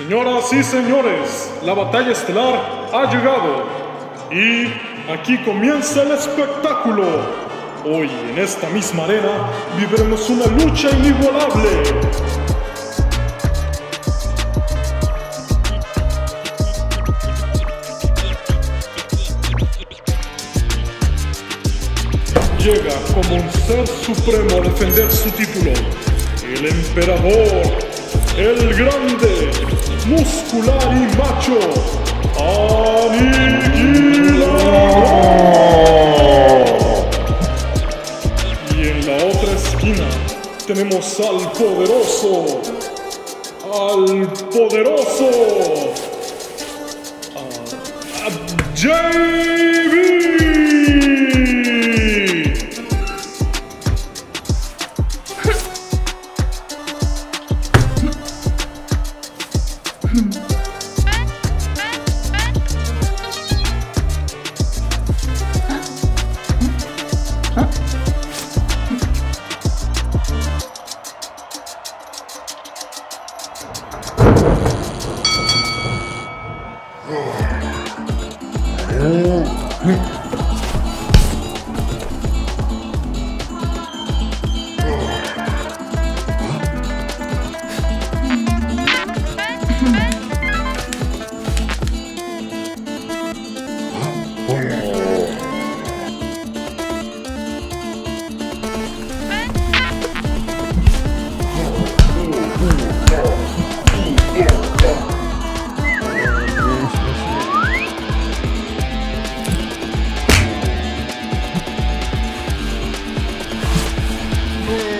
Señoras y señores, la batalla estelar ha llegado y aquí comienza el espectáculo. Hoy en esta misma arena viviremos una lucha inigualable. Llega como un ser supremo a defender su título. El emperador, el grande, muscular y macho, Aniquilador. Y en la otra esquina tenemos al poderoso, al poderoso, a. 음. Yeah.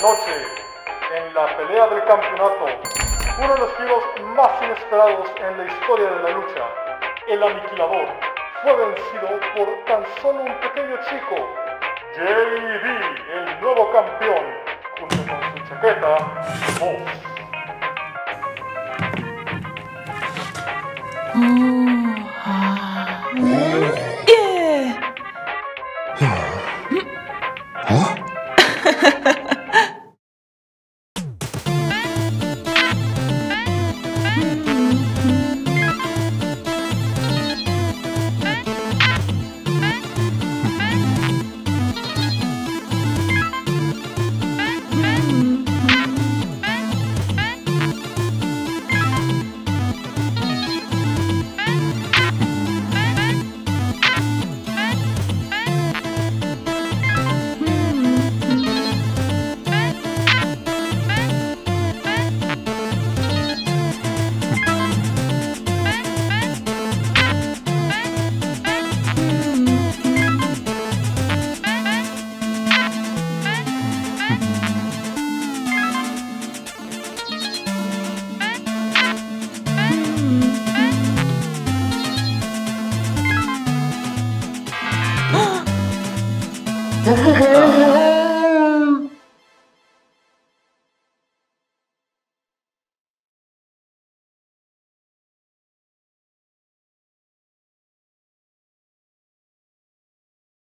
noche, en la pelea del campeonato, uno de los giros más inesperados en la historia de la lucha, el aniquilador, fue vencido por tan solo un pequeño chico, JD, el nuevo campeón, junto con su chaqueta, voz. Mm, ah. Yeah. Huh? ¿Ah?